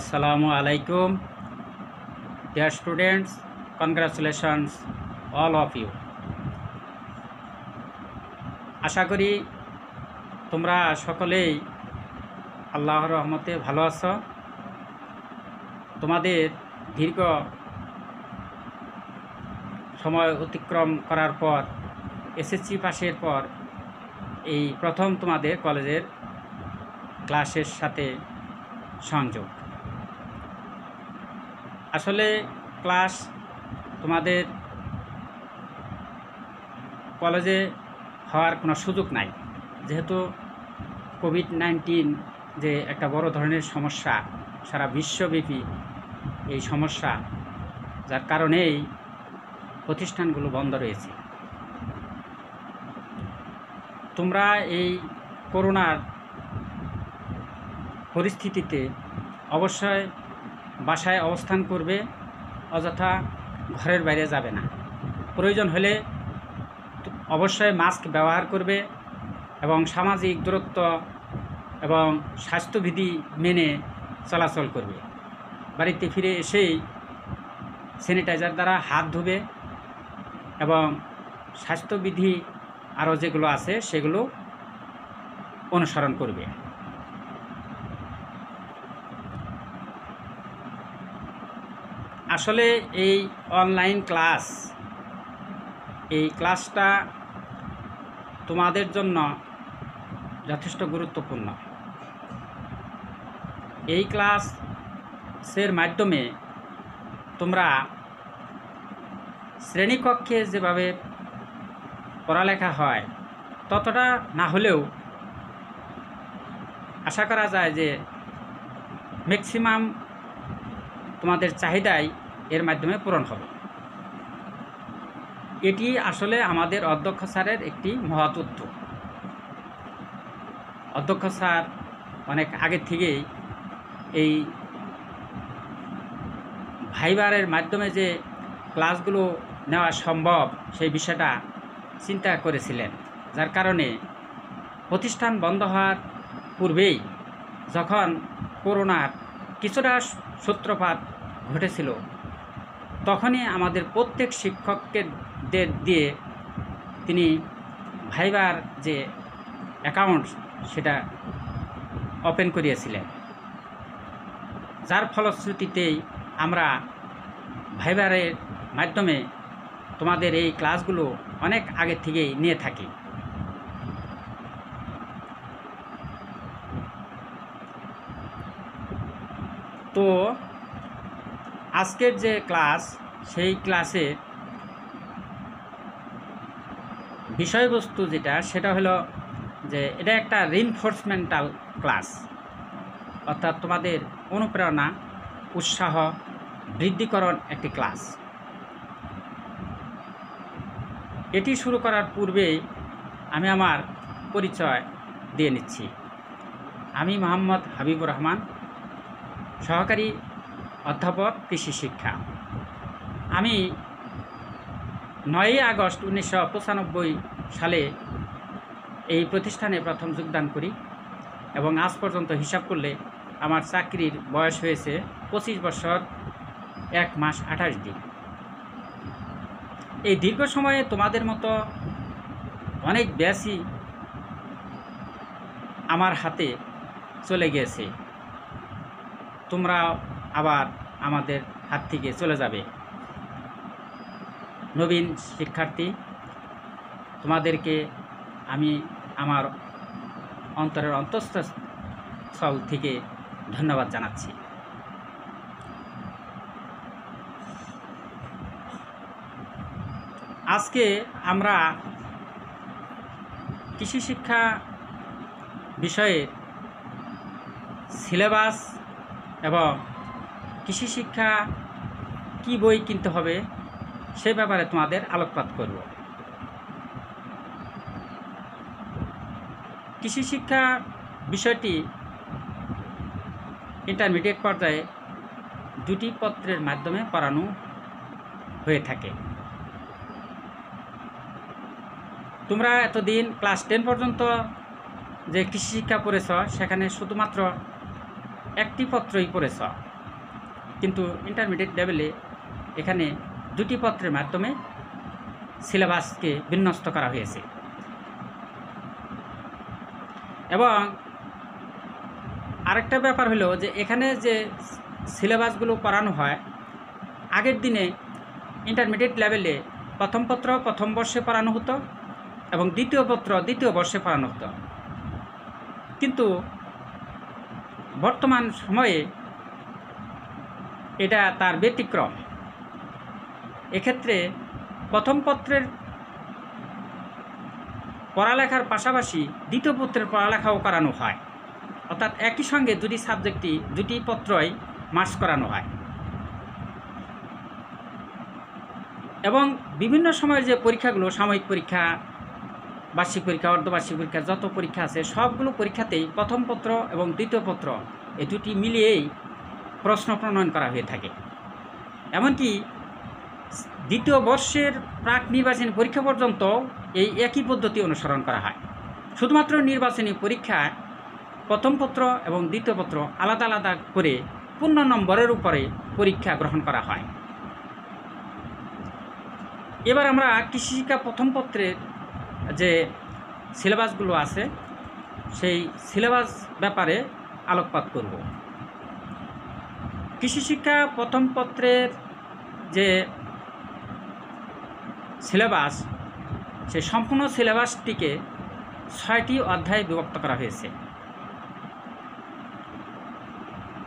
Assalamu আলাইকুম। Dear students congratulations all of you আশা করি তোমরা সকলেই আল্লাহর রহমতে ভালো আছো। তোমাদের দীর্ঘ সময় অতিক্রম করার পর এসএসসি পাশের পর, এই প্রথম তোমাদের কলেজের ক্লাসের সাথে সংযোগ। আসলে ক্লাস তোমাদের কলেজে হওয়ার কোনো সুযোগ নাই। যেহেতু কোভিড নাইন্টিন যে একটা বড় ধরনের সমস্যা, সারা বিশ্বব্যাপী এই সমস্যা, যার কারণেই প্রতিষ্ঠানগুলো বন্ধ রয়েছে। তোমরা এই করোনার পরিস্থিতিতে অবশ্যই বাসায় অবস্থান করবে, অযথা ঘরের বাইরে যাবে না। প্রয়োজন হলে অবশ্যই মাস্ক ব্যবহার করবে এবং সামাজিক দূরত্ব এবং স্বাস্থ্যবিধি মেনে চলাচল করবে। বাড়িতে ফিরে এসেই স্যানিটাইজার দ্বারা হাত ধুবে এবং স্বাস্থ্যবিধি আরও যেগুলো আছে সেগুলো অনুসরণ করবে। আসলে এই অনলাইন ক্লাস এই ক্লাসটা তোমাদের জন্য যথেষ্ট গুরুত্বপূর্ণ। এই ক্লাসের মাধ্যমে তোমরা শ্রেণীকক্ষে যেভাবে পড়ালেখা হয়, ততটা না হলেও আশা করা যায় যে ম্যাক্সিমাম তোমাদের চাহিদাই এর মাধ্যমে পূরণ হবে। এটি আসলে আমাদের অধ্যক্ষ স্যারের একটি মহৎ উদ্যোগ। অধ্যক্ষ স্যার অনেক আগে থেকেই এই ভাইবারের মাধ্যমে যে ক্লাসগুলো নেওয়া সম্ভব, সেই বিষয়টা চিন্তা করেছিলেন। যার কারণে প্রতিষ্ঠান বন্ধ হওয়ার পূর্বেই যখন করোনার কিছুটা সূত্রপাত ঘটেছিল তখনই আমাদের প্রত্যেক শিক্ষকদের দিয়ে তিনি ভাইবার যে অ্যাকাউন্ট সেটা ওপেন করিয়েছিলেন। যার ফলশ্রুতিতেই আমরা ভাইবারের মাধ্যমে তোমাদের এই ক্লাসগুলো অনেক আগে থেকেই নিয়ে থাকি। তো আজকের যে ক্লাস, সেই ক্লাসে বিষয়বস্তু যেটা, সেটা হলো যে এটা একটা রিনফোর্সমেন্টাল ক্লাস অর্থাৎ তোমাদের অনুপ্রেরণা, উৎসাহ, বৃদ্ধিকরণ একটি ক্লাস এটি শুরু করার পূর্বেই আমি আমার পরিচয় দিয়ে নিচ্ছি। আমি মোহাম্মদ হাবিবুর রহমান, সহকারী অধ্যাপক, কৃষি শিক্ষা। আমি নয়ই আগস্ট উনিশশো পঁচানব্বই সালে এই প্রতিষ্ঠানে প্রথম যোগদান করি এবং আজ পর্যন্ত হিসাব করলে আমার চাকরির বয়স হয়েছে পঁচিশ বছর, এক মাস আঠাশ দিন। এই দীর্ঘ সময়ে তোমাদের মতো অনেক ব্যাসই আমার হাতে চলে গিয়েছে তোমরা আবার আমাদের হাত থেকে চলে যাবে। নবীন শিক্ষার্থী, তোমাদেরকে আমি আমার অন্তরের অন্তঃস্থল থেকে ধন্যবাদ জানাচ্ছি। আজকে আমরা কৃষি শিক্ষা বিষয়ে সিলেবাস এবং কৃষি শিক্ষা কি বই কিনতে হবে, সে ব্যাপারে তোমাদের আলোকপাত করব। কৃষি শিক্ষা বিষয়টি ইন্টারমিডিয়েট পর্যায়ে দুটি পত্রের মাধ্যমে পড়ানো হয়ে থাকে। তোমরা এতদিন ক্লাস টেন পর্যন্ত যে কৃষি শিক্ষা পড়েছ, সেখানে শুধুমাত্র একটি পত্রই পড়েছ। কিন্তু ইন্টারমিডিয়েট লেভেলে এখানে দুটি পত্রের মাধ্যমে সিলেবাসকে বিন্যস্ত করা হয়েছে। এবং আরেকটা ব্যাপার হলো যে এখানে যে সিলেবাসগুলো পড়ানো হয়, আগের দিনে ইন্টারমিডিয়েট লেভেলে প্রথম পত্র প্রথম বর্ষে পড়ানো হতো এবং দ্বিতীয় পত্র দ্বিতীয় বর্ষে পড়ানো হতো। কিন্তু বর্তমান সময়ে এটা তার ব্যতিক্রম। এক্ষেত্রে প্রথম পত্রের পড়ালেখার পাশাপাশি দ্বিতীয় পত্রের পড়ালেখাও করানো হয়। অর্থাৎ একই সঙ্গে দুটি সাবজেক্টই, দুটি পত্রই মার্চ করানো হয়। এবং বিভিন্ন সময়ের যে পরীক্ষাগুলো, সাময়িক পরীক্ষা, বার্ষিক পরীক্ষা, অর্ধবার্ষিক পরীক্ষা, যত পরীক্ষা আছে, সবগুলো পরীক্ষাতেই প্রথম পত্র এবং দ্বিতীয় পত্র এই দুটি মিলিয়েই প্রশ্ন প্রণয়ন করা হয়ে থাকে। এমনকি দ্বিতীয় বর্ষের প্রাক নির্বাচনী পরীক্ষা পর্যন্ত এই একই পদ্ধতি অনুসরণ করা হয়। শুধুমাত্র নির্বাচনী পরীক্ষা, প্রথম পত্র এবং দ্বিতীয় পত্র আলাদা আলাদা করে পূর্ণ নম্বরের উপরে পরীক্ষা গ্রহণ করা হয়। এবার আমরা কৃষি শিক্ষা প্রথম পত্রের যে সিলেবাসগুলো আছে, সেই সিলেবাস ব্যাপারে আলোকপাত করব। কৃষি শিক্ষা প্রথম পত্রের যে সিলেবাস, সে সম্পূর্ণ সিলেবাসটিকে ছয়টি অধ্যায়ে বিভক্ত করা হয়েছে।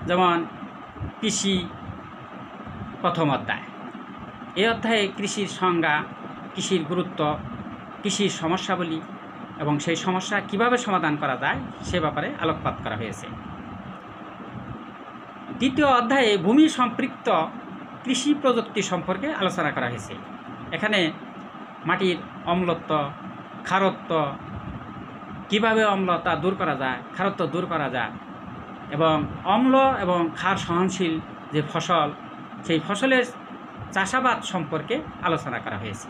যেমন, কৃষি প্রথম অধ্যায়। এই অধ্যায়ে কৃষির সংজ্ঞা, কৃষির গুরুত্ব, কৃষির সমস্যাবলী এবং সেই সমস্যা কীভাবে সমাধান করা যায় সে ব্যাপারে আলোকপাত করা হয়েছে। দ্বিতীয় অধ্যায়ে ভূমি সম্পৃক্ত কৃষি প্রযুক্তি সম্পর্কে আলোচনা করা হয়েছে। এখানে মাটির অম্লত্ব খারত্ব কীভাবে অম্লতা দূর করা যায় খারত্ব দূর করা যায় এবং অম্ল এবং ক্ষার সহনশীল যে ফসল, সেই ফসলের চাষাবাদ সম্পর্কে আলোচনা করা হয়েছে।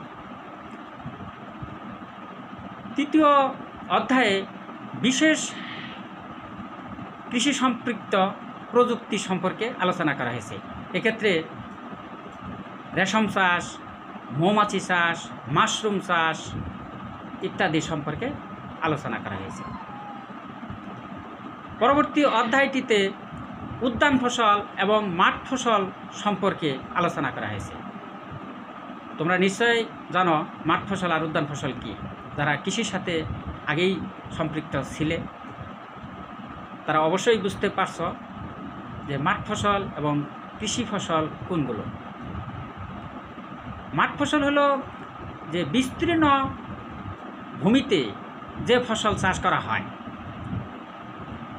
তৃতীয় অধ্যায়ে বিশেষ কৃষি সম্পৃক্ত প্রযুক্তি সম্পর্কে আলোচনা করা হয়েছে। এক্ষেত্রে রেশম চাষ, মৌমাছি চাষ, মাশরুম চাষ ইত্যাদি সম্পর্কে আলোচনা করা হয়েছে। পরবর্তী অধ্যায়টিতে উদ্যান ফসল এবং মাঠ ফসল সম্পর্কে আলোচনা করা হয়েছে। তোমরা নিশ্চয়ই জানো মাঠ ফসল আর উদ্যান ফসল কি। যারা কৃষির সাথে আগেই সম্পৃক্ত ছিলে, তারা অবশ্যই বুঝতে পারছ যে মাঠ ফসল এবং কৃষি ফসল কোনগুলো? মাঠ ফসল হলো যে বিস্তীর্ণ ভূমিতে যে ফসল চাষ করা হয়,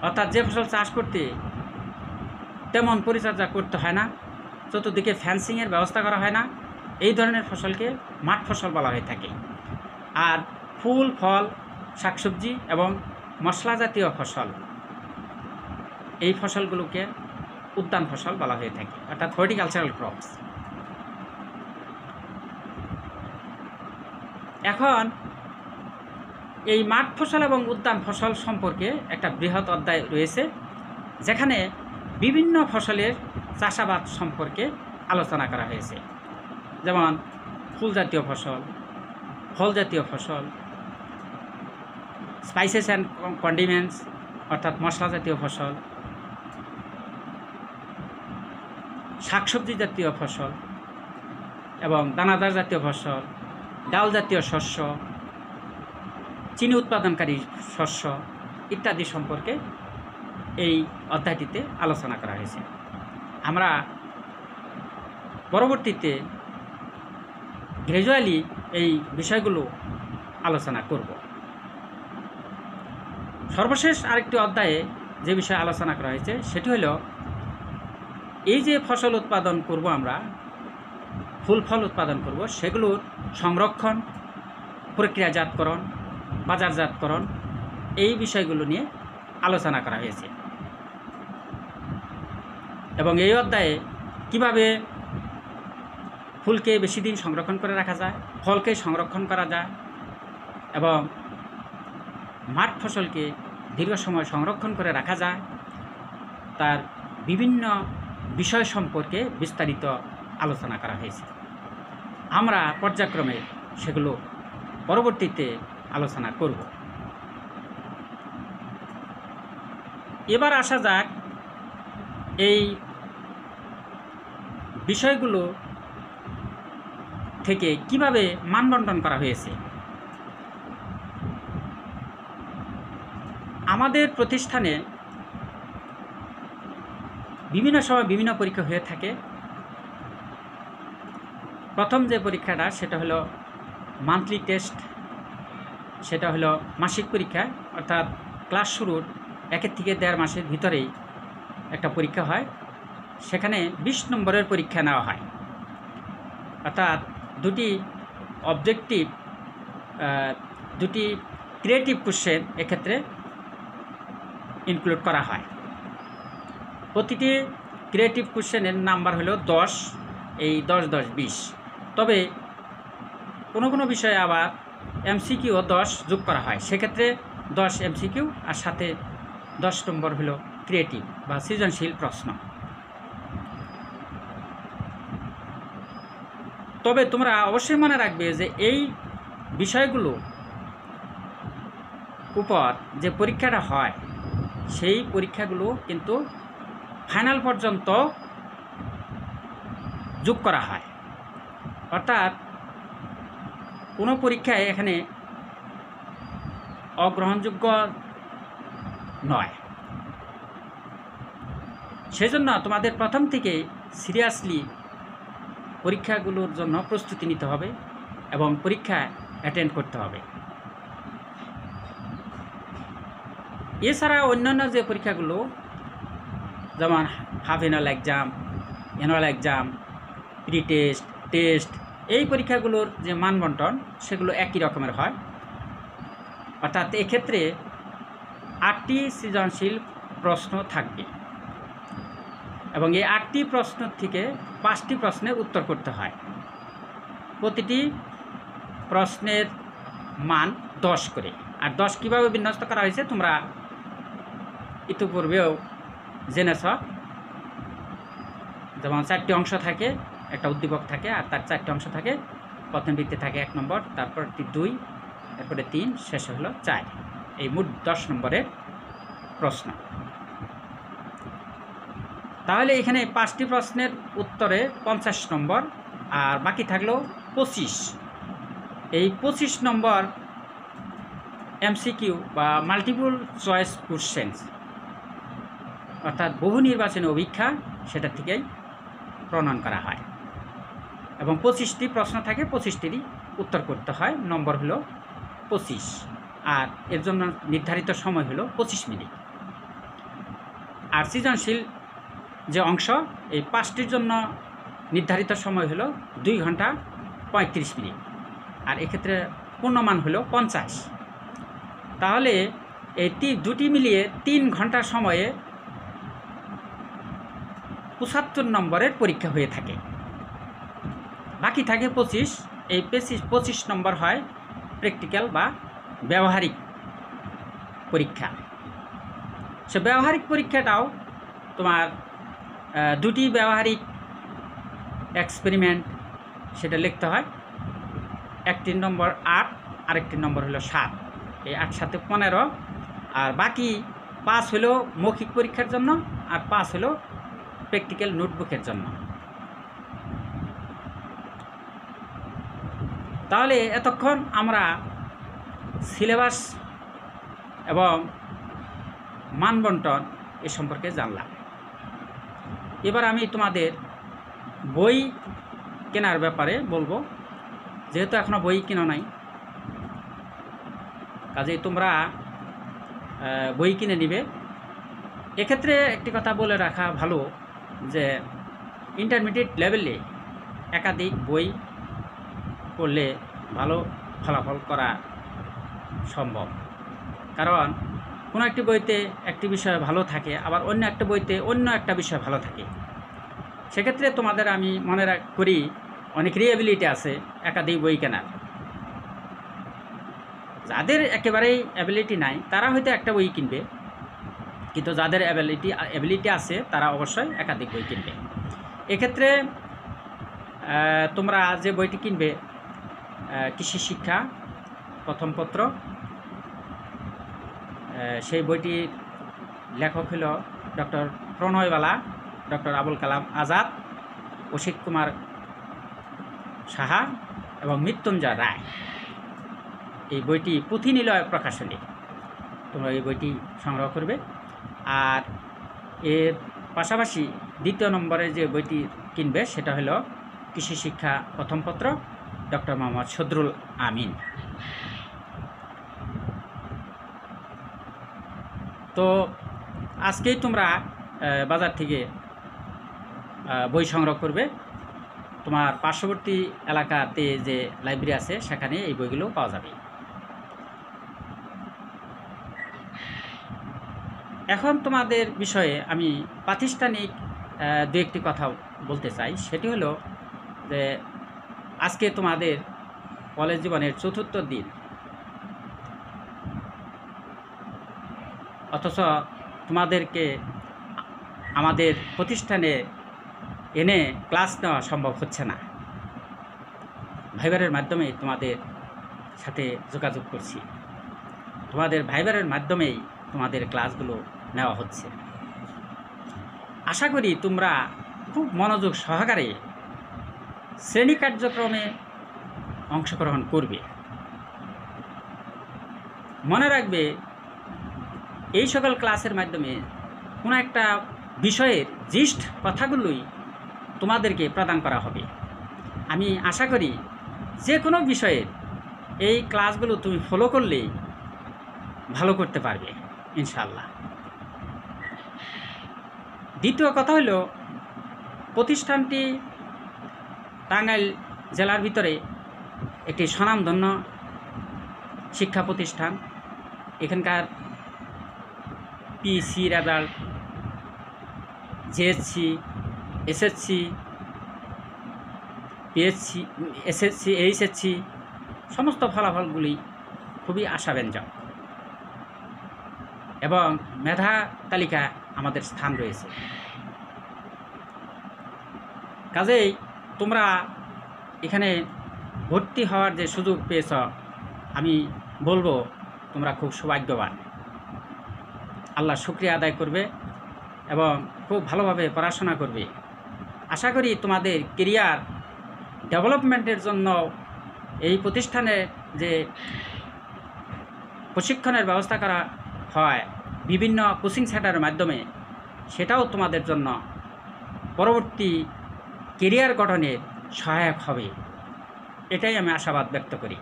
অর্থাৎ যে ফসল চাষ করতে তেমন পরিচর্যা করতে হয় না, চতুর্দিকে ফ্যান্সিংয়ের ব্যবস্থা করা হয় না, এই ধরনের ফসলকে মাঠ ফসল বলা হয়ে থাকে। আর ফুল, ফল, শাকসবজি এবং মশলা জাতীয় ফসল, এই ফসলগুলোকে উদ্যান ফসল বলা হয়ে থাকে, অর্থাৎ হর্টিকালচারাল ক্রপস এখন এই মাঠ ফসল এবং উদ্যান ফসল সম্পর্কে একটা বৃহৎ অধ্যায় রয়েছে, যেখানে বিভিন্ন ফসলের চাষাবাদ সম্পর্কে আলোচনা করা হয়েছে। যেমন ফুল জাতীয় ফসল ফল জাতীয় ফসল স্পাইসেস অ্যান্ড কন্ডিমেন্টস অর্থাৎ মশলা জাতীয় ফসল শাকসবজি জাতীয় ফসল এবং দানাদার জাতীয় ফসল, ডাল জাতীয় শস্য, চিনি উৎপাদনকারী শস্য ইত্যাদি সম্পর্কে এই অধ্যায়টিতে আলোচনা করা হয়েছে। আমরা পরবর্তীতে গ্র্যাজুয়ালি এই বিষয়গুলো আলোচনা করব। সর্বশেষ আরেকটি অধ্যায়ে যে বিষয়ে আলোচনা করা হয়েছে, সেটি হলো এই যে ফসল উৎপাদন করব আমরা, ফুল ফল উৎপাদন করব, সেগুলোর সংরক্ষণ, প্রক্রিয়াজাতকরণ, বাজারজাতকরণ, এই বিষয়গুলো নিয়ে আলোচনা করা হয়েছে। এবং এই অধ্যায়ে কীভাবে ফুলকে বেশি দিন সংরক্ষণ করে রাখা যায়, ফলকে সংরক্ষণ করা যায়, এবং মাঠ ফসলকে দীর্ঘ সময় সংরক্ষণ করে রাখা যায়, তার বিভিন্ন বিষয় সম্পর্কে বিস্তারিত আলোচনা করা হয়েছে। আমরা পর্যায়ক্রমে সেগুলো পরবর্তীতে আলোচনা করব। এবার আসা যাক এই বিষয়গুলো থেকে কীভাবে মানবন্টন করা হয়েছে। আমাদের প্রতিষ্ঠানে বিভিন্ন সময় বিভিন্ন পরীক্ষা হয়ে থাকে। প্রথম যে পরীক্ষাটা, সেটা হলো মান্থলি টেস্ট সেটা হলো মাসিক পরীক্ষা, অর্থাৎ ক্লাস শুরুর একের থেকে দেড় মাসের ভিতরেই একটা পরীক্ষা হয়। সেখানে বিশ নম্বরের পরীক্ষা নেওয়া হয়। অর্থাৎ দুটি অবজেক্টিভ দুটি ক্রিয়েটিভ কোশ্চেন এক্ষেত্রে ইনক্লুড করা হয়। প্রতিটি ক্রিয়েটিভ কোশ্চেনের নাম্বার হলো দশ, এই দশ দশ, বিশ। তবে কোনো কোনো বিষয়ে আবার এমসিকিউ দশ যোগ করা হয়। সেক্ষেত্রে দশ এমসিকিউ আর সাথে দশ নম্বর হলো ক্রিয়েটিভ বা সৃজনশীল প্রশ্ন। তবে তোমরা অবশ্যই মনে রাখবে যে এই বিষয়গুলো উপর যে পরীক্ষাটা হয়, সেই পরীক্ষাগুলো কিন্তু ফাইনাল পর্যন্ত যোগ করা হয়। অর্থাৎ কোনো পরীক্ষায় এখানে অগ্রহণযোগ্য নয়। সেজন্য তোমাদের প্রথম থেকে সিরিয়াসলি পরীক্ষাগুলোর জন্য প্রস্তুতি নিতে হবে এবং পরীক্ষা অ্যাটেন্ড করতে হবে। এছাড়া অন্যান্য যে পরীক্ষাগুলো যেমন half annual exam annual exam pre test test এই পরীক্ষাগুলোর যে মানবন্টন, সেগুলো একই রকমের হয়। অর্থাৎ এক্ষেত্রে আটটি সৃজনশীল প্রশ্ন থাকবে। এবং এই আটটি প্রশ্ন থেকে পাঁচটি প্রশ্নের উত্তর করতে হয়। প্রতিটি প্রশ্নের মান দশ করে। আর দশ কীভাবে বিন্যস্ত করা হয়েছে, তোমরা ইতিপূর্বেও জেনেছ যেমন চারটি অংশ থাকে, একটা উদ্দীপক থাকে আর তার চারটি অংশ থাকে, প্রথম বৃত্তে থাকে এক নম্বর, তারপরটি দুই, এরপরে তিন, শেষে হলো চার। এই মোট দশ নম্বরের প্রশ্ন। তাহলে এখানে পাঁচটি প্রশ্নের উত্তরে পঞ্চাশ নম্বর আর বাকি থাকল পঁচিশ। এই পঁচিশ নম্বর এমসিকিউ বা মাল্টিপল চয়েস কোশ্চেন্স। অর্থাৎ বহু নির্বাচনী অভিক্ষা সেটা থেকেই প্রণয়ন করা হয়। এবং পঁচিশটি প্রশ্ন থাকে, পঁচিশটিরই উত্তর করতে হয়। নম্বর হলো পঁচিশ। আর এর জন্য নির্ধারিত সময় হলো পঁচিশ মিনিট। আর সৃজনশীল যে অংশ, এই পাঁচটির জন্য নির্ধারিত সময় হলো দুই ঘণ্টা পঁয়ত্রিশ মিনিট। আর এক্ষেত্রে পূর্ণমান হলো পঞ্চাশ। তাহলে এই দুটি মিলিয়ে তিন ঘণ্টা সময়ে পঁচাত্তর নম্বরের পরীক্ষা হয়ে থাকে। বাকি থাকে পঁচিশ, এই পঁচিশ পঁচিশ নম্বর হয় প্র্যাকটিক্যাল বা ব্যবহারিক পরীক্ষা। সে, ব্যবহারিক পরীক্ষাটাও তোমার দুটি ব্যবহারিক এক্সপেরিমেন্ট সেটা লিখতে হয়। একটি নম্বর আট আরেকটির নম্বর হলো সাত। এই আট সাথে পনেরো। আর বাকি পাঁচ হলো মৌখিক পরীক্ষার জন্য, আর পাঁচ হলো প্র্যাকটিক্যাল নোটবুকের জন্য। তাহলে এতক্ষণ আমরা সিলেবাস এবং মানবন্টন এ সম্পর্কে জানলাম। এবার আমি তোমাদের বই কেনার ব্যাপারে বলব। যেহেতু এখনও বই কেনা নাই, কাজেই তোমরা বই কিনে নিবে। এক্ষেত্রে একটি কথা বলে রাখা ভালো যে ইন্টারমিডিয়েট লেভেলে একাধিক বই পড়লে ভালো ফলাফল করা সম্ভব। কারণ কোনো একটি বইতে একটি বিষয় ভালো থাকে, আবার অন্য একটা বইতে অন্য একটা বিষয় ভালো থাকে। সেক্ষেত্রে তোমাদের আমি মনে করি অনেক রিয়েবিলিটি আছে একাধিক বই কেনার। যাদের একেবারেই অ্যাবিলিটি নাই, তারা হয়তো একটা বই কিনবে। কিন্তু যাদের অ্যাবিলিটি অ্যাবিলিটি আছে, তারা অবশ্যই একাধিক বই কিনবে। এক্ষেত্রে তোমরা যে বইটি কিনবে কৃষি শিক্ষা, প্রথম পত্র সেই বইটির লেখক হল ডক্টর প্রণয়বালা, ডক্টর আবুল কালাম আজাদ, অসিত কুমার সাহা এবং মৃত্যুঞ্জয় রায়। এই বইটি পুঁথিনিলয় প্রকাশনী। তোমরা এই বইটি সংগ্রহ করবে। আর এর পাশাপাশি দ্বিতীয় নম্বরে যে বইটি কিনবে, সেটা হলো কৃষি শিক্ষা প্রথম পত্র, ডক্টর মোহাম্মদ সদরুল আমিন। তো আজকেই তোমরা বাজার থেকে বই সংগ্রহ করবে। তোমার পার্শ্ববর্তী এলাকাতে যে লাইব্রেরি আছে, সেখানে এই বইগুলো পাওয়া যাবে। এখন তোমাদের বিষয়ে আমি প্রাতিষ্ঠানিক দু একটি কথা বলতে চাই। সেটি হলো যে আজকে তোমাদের কলেজ জীবনের চতুর্থ দিন। অথচ তোমাদেরকে আমাদের প্রতিষ্ঠানে এনে ক্লাস নেওয়া সম্ভব হচ্ছে না। ভাইবারের মাধ্যমে তোমাদের সাথে যোগাযোগ করছি। তোমাদের ভাইবারের মাধ্যমেই তোমাদের ক্লাসগুলো নেওয়া হচ্ছে। আশা করি তোমরা খুব মনোযোগ সহকারে শ্রেণি কার্যক্রমে অংশগ্রহণ করবে। মনে রাখবে, এই সকল ক্লাসের মাধ্যমে কোনো একটা বিষয়ের জিষ্ট কথাগুলোই তোমাদেরকে প্রদান করা হবে। আমি আশা করি যে কোনো বিষয়ের এই ক্লাসগুলো তুমি ফলো করলেই ভালো করতে পারবে ইনশাল্লাহ দ্বিতীয় কথা হলো, প্রতিষ্ঠানটি টাঙ্গাইল জেলার ভিতরে একটি স্বনামধন্য শিক্ষা প্রতিষ্ঠান। এখানকার PC result JSC SSC PSC SSC HSC সমস্ত ফলাফলগুলি খুবই আশাব্যঞ্জক। এবং মেধা তালিকা আমাদের স্থান রয়েছে। কাজেই তোমরা এখানে ভর্তি হওয়ার যে সুযোগ পেয়েছ, আমি বলব তোমরা খুব সৌভাগ্যবান। আল্লাহ শুক্রিয়া আদায় করবে এবং খুব ভালোভাবে পড়াশোনা করবে। আশা করি তোমাদের কেরিয়ার ডেভেলপমেন্টের জন্য এই প্রতিষ্ঠানে যে প্রশিক্ষণের ব্যবস্থা করা হয় বিভিন্ন কোচিং সেন্টারের মাধ্যমে, সেটাও তোমাদের জন্য পরবর্তী কেরিয়ার গঠনের সহায়ক হবে। এটাই আমি আশাবাদ ব্যক্ত করি।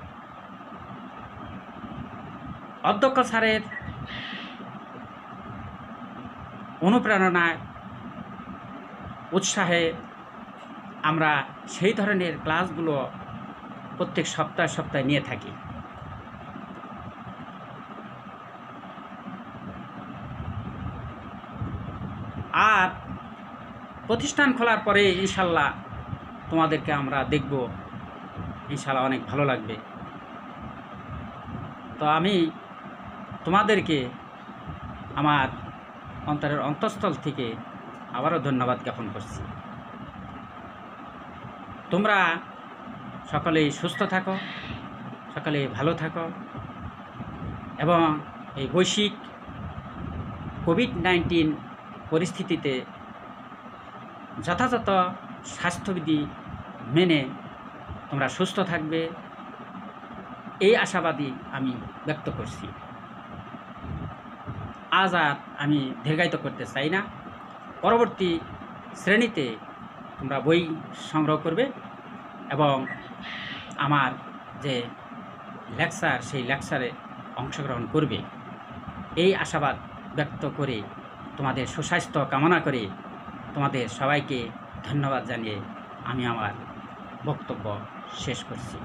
অধ্যক্ষ স্যারের অনুপ্রেরণায় উৎসাহে আমরা সেই ধরনের ক্লাসগুলো প্রত্যেক সপ্তাহে সপ্তাহে নিয়ে থাকি। আর প্রতিষ্ঠান খোলার পরে ইনশাল্লাহ তোমাদেরকে আমরা দেখব। ইনশাল্লাহ অনেক ভালো লাগবে। তো আমি তোমাদেরকে আমার অন্তরের অন্তঃস্থল থেকে আবারও ধন্যবাদ জ্ঞাপন করছি। তোমরা সকলেই সুস্থ থাকো সকলে ভালো থাকো এবং এই বৈশ্বিক কোভিড নাইন্টিন পরিস্থিতিতে যথাযথ স্বাস্থ্যবিধি মেনে তোমরা সুস্থ থাকবে, এই আশাবাদী আমি ব্যক্ত করছি। আজ আর আমি দীর্ঘায়িত করতে চাই না। পরবর্তী শ্রেণীতে তোমরা বই সংগ্রহ করবে এবং আমার যে লেকচার, সেই লেকচারে অংশগ্রহণ করবে। এই আশাবাদ ব্যক্ত করে তোমাদের সুস্বাস্থ্য কামনা করে তোমাদের সবাইকে ধন্যবাদ জানিয়ে আমি আমার বক্তব্য শেষ করছি।